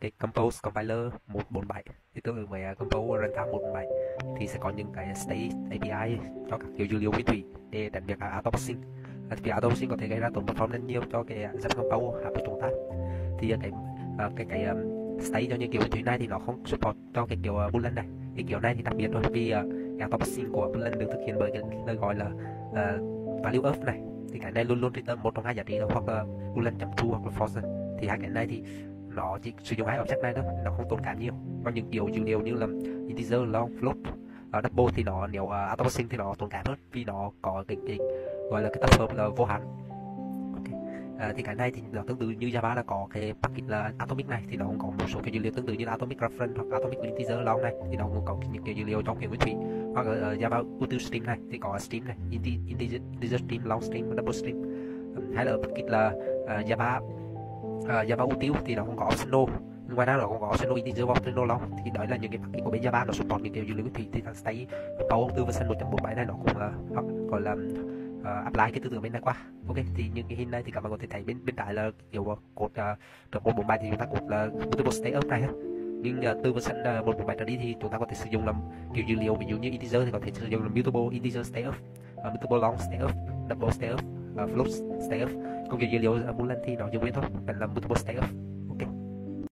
cái compose compiler 147 thì tương ứng với à, compose runtime 147 thì sẽ có những cái state API cho các kiểu dữ liệu nguyên thủy để tránh việc auto parsing vì auto parsing có thể gây ra tổn performance nhiều cho cái uh, compose của chúng ta thì à, cái cái cái um, state cho những kiểu nguyên thủy này thì nó không support cho cái kiểu uh, boolean này. Cái kiểu này thì đặc biệt rồi vì uh, auto parsing của boolean được thực hiện bởi cái lời gọi là uh, value of này. Thì cái này luôn luôn return một trong hai giá trị đó hoặc là boolean chấm thu hoặc là false thì hai cái này thì nó chỉ sử dụng hai object này thôi nó không tốn khá nhiều. Còn những kiểu dữ liệu như là integer long float uh, double thì nó nếu à, uh, auto thì nó tốn kém hơn vì nó có cái, cái gọi là cái tập hợp là vô hạn. Okay. uh, thì cái này thì nó tương tự như Java là có cái package là atomic này thì nó cũng có một số cái dữ liệu tương tự như là atomic reference hoặc atomic integer long này thì nó cũng có những cái dữ liệu trong hệ nguyên thủy. Hoặc là uh, Java util stream này thì có stream này integer, integer stream long stream double stream. Um, hay là package là uh, Java uh, Java util thì nó cũng có arsenal. Ngoài ra nó cũng có arsenal thì và arsenal long thì đó là những cái package của bên Java nó support những kiểu dữ liệu thì thì thằng stay câu arsenal version 1.47 này nó cũng uh, gọi là uh, apply cái tư tưởng bên này qua. Ok thì những cái hình này thì các bạn có thể thấy bên bên trái là kiểu ờ, cột uh, trong 147 thì chúng ta cột là từ một stay up này nhưng uh, từ version uh, 147 trở đi thì chúng ta có thể sử dụng làm kiểu dữ liệu ví dụ như integer thì có thể sử dụng là mutable integer stay up uh, mutable long stay up double stay up uh, float stay up công việc dữ liệu uh, boolean thì nó dùng nguyên thôi. Cần làm multiple state